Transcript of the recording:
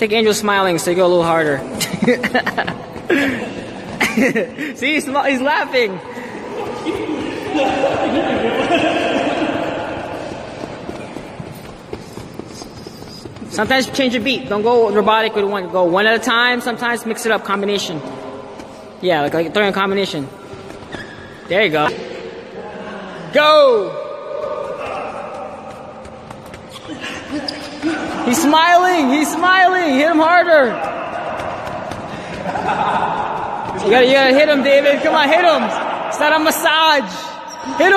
think Angel's smiling, so you go a little harder. See, he's, he's laughing. Sometimes change your beat. Don't go robotic with one. Go one at a time. Sometimes mix it up, combination. Yeah, like, like throwing a combination. There you go. Go! He's smiling. He's smiling. Hit him harder. You gotta, you gotta hit him, David. Come on, hit him. It's not a massage. Hit him.